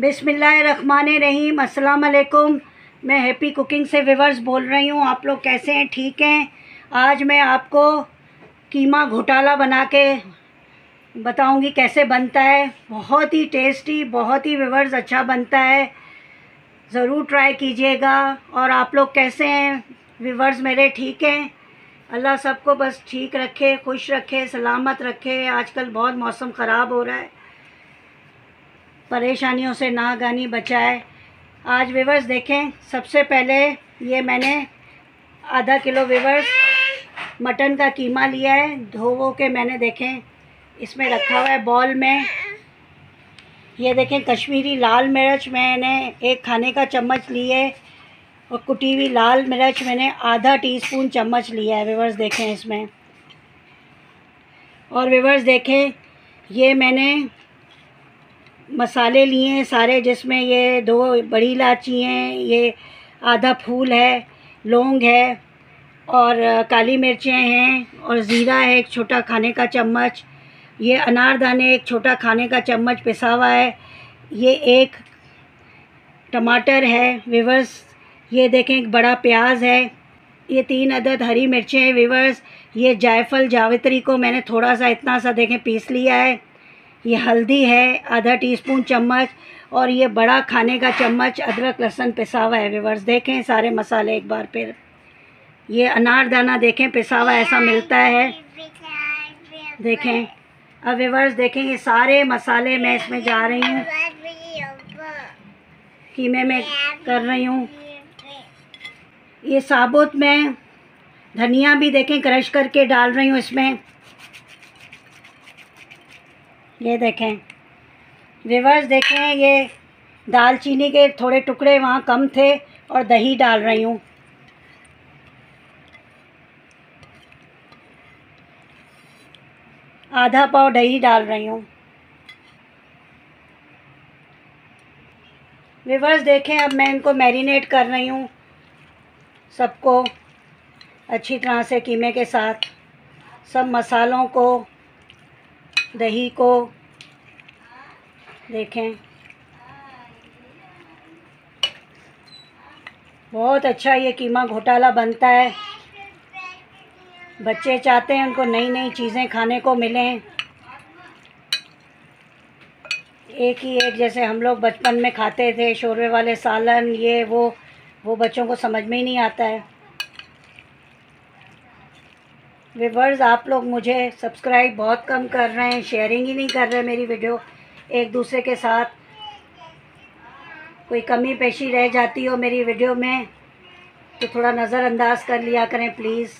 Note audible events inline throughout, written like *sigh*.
बिसमीम अस्सलाम वालेकुम मैं हैप्पी कुकिंग से विवर्स बोल रही हूँ। आप लोग कैसे हैं? ठीक हैं? आज मैं आपको कीमा घोटाला बना के बताऊँगी कैसे बनता है। बहुत ही टेस्टी, बहुत ही विवर्स अच्छा बनता है। ज़रूर ट्राई कीजिएगा। और आप लोग कैसे हैं? विवर्स मेरे ठीक हैं? अल्लाह सबको बस ठीक रखे, खुश रखे, सलामत रखे। आजकल बहुत मौसम ख़राब हो रहा है। परेशानियों से ना गानी बचाए। आज वेवर्स देखें, सबसे पहले ये मैंने आधा किलो वेवर्स मटन का कीमा लिया है धो वो के मैंने देखें, इसमें रखा हुआ है बॉल में। ये देखें, कश्मीरी लाल मिर्च मैंने एक खाने का चम्मच ली है और कुटी हुई लाल मिर्च मैंने आधा टीस्पून चम्मच लिया है विवर्स देखें इसमें। और वेवर्स देखें, ये मैंने मसाले लिए हैं सारे, जिसमें ये दो बड़ी इलायची हैं, ये आधा फूल है, लौंग है और काली मिर्चें हैं और ज़ीरा है, एक छोटा खाने का चम्मच। ये अनारदाने एक छोटा खाने का चम्मच पिसा हुआ है। ये एक टमाटर है, विवर्स। ये देखें, एक बड़ा प्याज है। ये तीन अदद हरी मिर्चें हैं, विवर्स। ये जायफल जावित्री को मैंने थोड़ा सा इतना सा देखें पीस लिया है। ये हल्दी है, आधा टीस्पून चम्मच और ये बड़ा खाने का चम्मच, अदरक, लहसुन पिसा हुआ है विवर्स देखें सारे मसाले एक बार फिर। ये अनारदाना देखें पिसा हुआ ऐसा मिलता है। देखें। अब विवर्स देखें, ये सारे मसाले मैं इसमें जा रही हूँ। कीमे में कर रही हूँ। ये साबुत में धनिया भी देखें, क्रश करके डाल रही हूँ इसमें। ये देखें। रिवर्स देखें, ये दालचीनी के थोड़े टुकड़े वहाँ कम थे और दही डाल रही हूँ। आधा पाव दही डाल रही हूँ। विवर्स देखें, अब मैं इनको मैरिनेट कर रही हूँ सबको अच्छी तरह से कीमे के साथ। सब मसालों को दही को देखें। बहुत अच्छा ये कीमा घोटाला बनता है। बच्चे चाहते हैं उनको नई नई चीज़ें खाने को मिलें। एक ही एक जैसे हम लोग बचपन में खाते थे शोरबे वाले सालन, ये, वो वो बच्चों को समझ में ही नहीं आता है। विवर्स आप लोग मुझे सब्सक्राइब बहुत कम कर रहे हैं शेयरिंग ही नहीं कर रहे मेरी वीडियो एक दूसरे के साथ कोई कमी पेशी रह जाती हो मेरी वीडियो में तो थोड़ा नज़रअंदाज कर लिया करें प्लीज़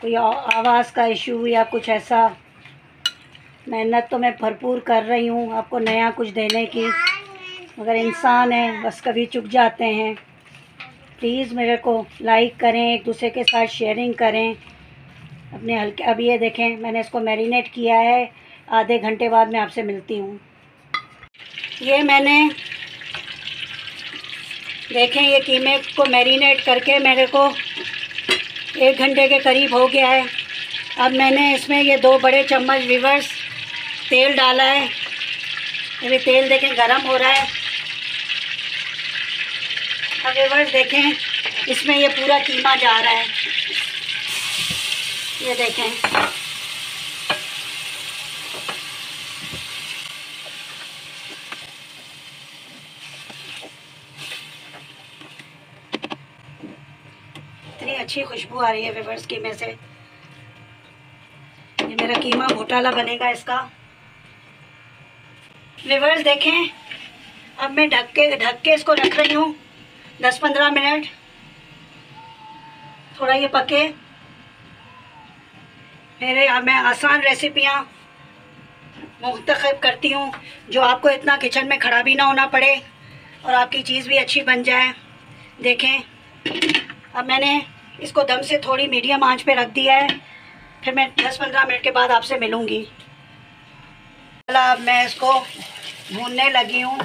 कोई आवाज़ का इशू या कुछ ऐसा। मेहनत तो मैं भरपूर कर रही हूँ आपको नया कुछ देने की, मगर इंसान है, बस कभी चुक जाते हैं। प्लीज़ मेरे को लाइक करें, एक दूसरे के साथ शेयरिंग करें। अपने हल्के, अब ये देखें, मैंने इसको मैरिनेट किया है। आधे घंटे बाद मैं आपसे मिलती हूँ। ये मैंने, देखें, ये कीमे को मैरिनेट करके मेरे को एक घंटे के करीब हो गया है। अब मैंने इसमें ये दो बड़े चम्मच रिवर्स तेल डाला है। अभी तेल देखें, गरम हो रहा है। अब रिवर्स देखें, इसमें ये पूरा कीमा जा रहा है। ये देखें। इतनी अच्छी खुशबू आ रही है वेवर्स की में से। ये मेरा कीमा घोटाला बनेगा इसका। वेवर्स देखें, अब मैं ढक के ढक के इसको रख रही हूँ। दस पंद्रह मिनट। थोड़ा ये पके। मेरे, मैं आसान रेसिपियाँ मुंतखब करती हूँ, जो आपको इतना किचन में खड़ा भी ना होना पड़े और आपकी चीज़ भी अच्छी बन जाए। देखें, अब मैंने इसको दम से थोड़ी मीडियम आँच पे रख दिया है, फिर मैं 10-15 मिनट के बाद आपसे मिलूँगी। अब मैं इसको भूनने लगी हूँ।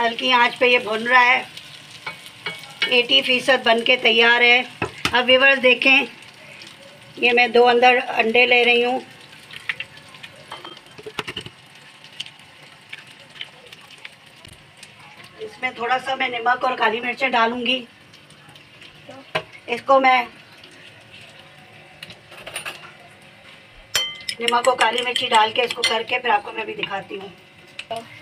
हल्की आँच पे ये भुन रहा है। 80 फ़ीसद बन के तैयार है। अब व्यूवर्स देखें, ये मैं दो अंदर अंडे ले रही हूँ। इसमें थोड़ा सा मैं नमक और काली मिर्चें डालूँगी। इसको मैं नमक और काली मिर्ची डाल के इसको करके फिर आपको मैं भी दिखाती हूँ।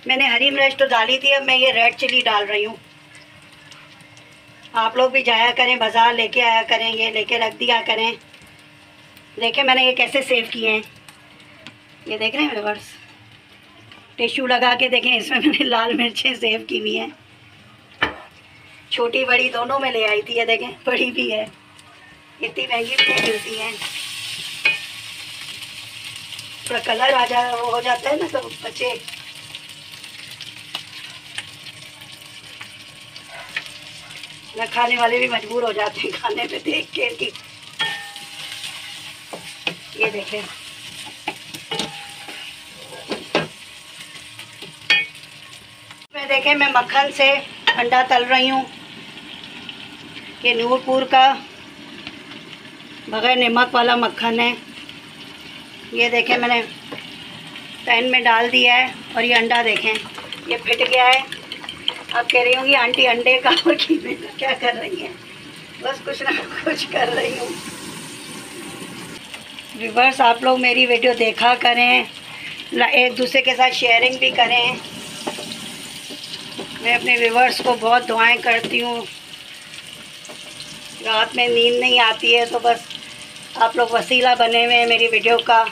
मैंने हरी मिर्च तो डाली थी, अब मैं ये रेड चिली डाल रही हूँ। आप लोग भी जाया करें, बाज़ार लेके आया करें, ये लेके रख दिया करें। देखें मैंने ये कैसे सेव किए हैं। ये देख रहे हैं व्यूवर्स टिश्यू लगा के देखें, इसमें मैंने *laughs* लाल मिर्चें सेव की हुई हैं। छोटी, बड़ी दोनों में ले आई थी, ये देखें, बड़ी भी है। इतनी महँगी भी मिलती हैं। थोड़ा कलर आ जा, वो हो जाता है ना तो बच्चे न खाने वाले भी मजबूर हो जाते हैं खाने पे देख के कि ये देखें। मैं देखें, मैं मक्खन से अंडा तल रही हूँ। ये नूरपुर का बगैर नमक वाला मक्खन है। ये देखें, मैंने पैन में डाल दिया है और ये अंडा देखें। ये फिट गया है। अब कह रही हूँ कि आंटी अंडे का *laughs* और का क्या कर रही हैं? बस कुछ ना *laughs* कुछ कर रही हूँ। रिवर्स आप लोग मेरी वीडियो देखा करें एक दूसरे के साथ शेयरिंग भी करें। मैं अपने व्यूवर्स को बहुत दुआएँ करती हूँ। रात में नींद नहीं आती है तो बस आप लोग वसीला बने हुए हैं मेरी वीडियो का।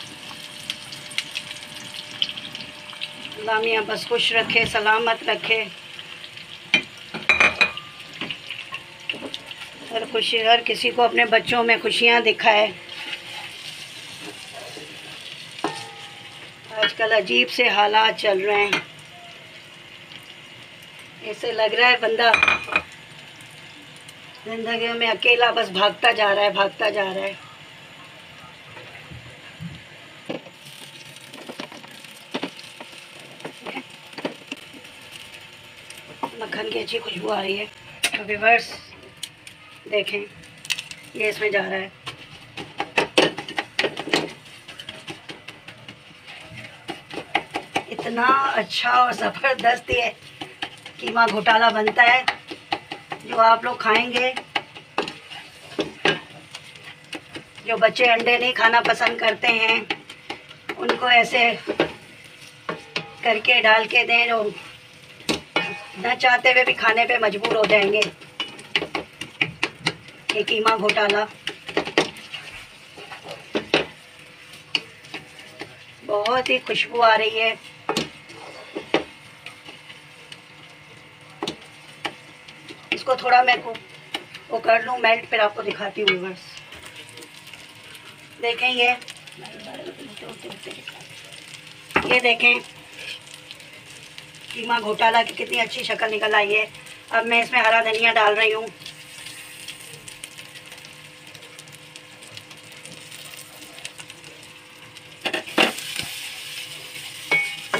लामिया बस खुश रखे, सलामत रखे। हर खुशी, हर किसी को अपने बच्चों में खुशियाँ दिखाए। आजकल अजीब से हालात चल रहे हैं। ऐसे लग रहा है बंदा ज़िंदगी में अकेला बस भागता जा रहा है, भागता जा रहा है। मक्खन की अच्छी खुशबू आ रही है। तो विवर्स देखें। ये इसमें जा रहा है। इतना अच्छा और ज़बरदस्त ये कीमा घोटाला बनता है, जो आप लोग खाएँगे। जो बच्चे अंडे नहीं खाना पसंद करते हैं, उनको ऐसे करके डाल के दें, जो न चाहते हुए भी खाने पे मजबूर हो जाएँगे। ये कीमा घोटाला। बहुत ही खुशबू आ रही है। इसको थोड़ा मैं वो कर लूँ मेल्ट फिर आपको दिखाती हूँ बस देखें ये। ये देखें। कीमा घोटाला की कितनी अच्छी शक्ल निकल आई है। अब मैं इसमें हरा धनिया डाल रही हूँ।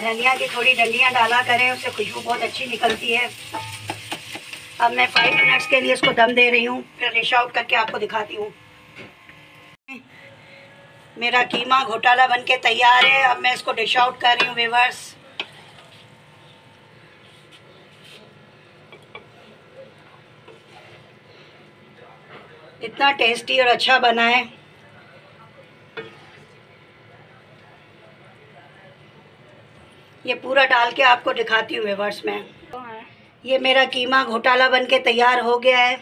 धनिया की थोड़ी डंडियाँ डाला करें, उससे खुशबू बहुत अच्छी निकलती है। अब मैं फाइव मिनट्स के लिए इसको दम दे रही हूँ, फिर डिश आउट करके आपको दिखाती हूँ। मेरा कीमा घोटाला बन के तैयार है, अब मैं इसको डिश आउट कर रही हूँ वेवर्स इतना टेस्टी और अच्छा बना है। ये पूरा डाल के आपको दिखाती हूँ वेवर्स में। ये मेरा कीमा घोटाला बन के तैयार हो गया है।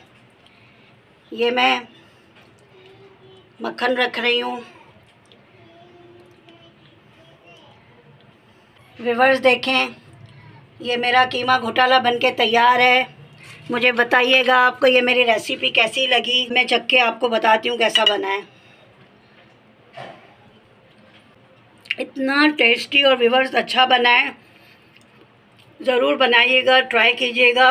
ये मैं मक्खन रख रही हूँ। विवर्स देखें, ये मेरा कीमा घोटाला बन के तैयार है। मुझे बताइएगा आपको ये मेरी रेसिपी कैसी लगी। मैं चख के आपको बताती हूँ कैसा बना है। इतना टेस्टी और विवर्स अच्छा बना है ज़रूर बनाइएगा ट्राई कीजिएगा।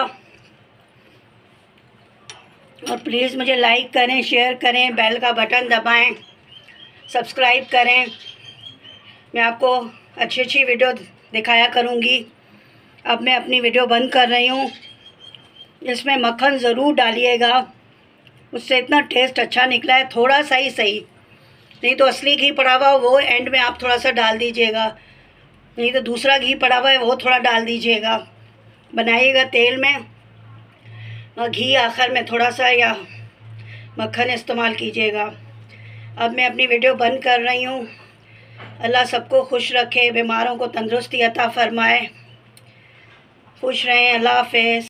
और प्लीज़ मुझे लाइक करें शेयर करें बेल का बटन दबाएँ सब्सक्राइब करें। मैं आपको अच्छी अच्छी वीडियो दिखाया करूँगी। अब मैं अपनी वीडियो बंद कर रही हूँ। इसमें मक्खन ज़रूर डालिएगा। उससे इतना टेस्ट अच्छा निकला है, थोड़ा सा ही सही। नहीं तो असली घी पड़ा हुआ वो एंड में आप थोड़ा सा डाल दीजिएगा। नहीं तो दूसरा घी पड़ा हुआ है, वो थोड़ा डाल दीजिएगा। बनाइएगा तेल में घी आखिर में थोड़ा सा या मक्खन इस्तेमाल कीजिएगा। अब मैं अपनी वीडियो बंद कर रही हूँ। अल्लाह सबको खुश रखे, बीमारों को तंदुरुस्ती अता फ़रमाए। खुश रहें, अल्लाह हाफ़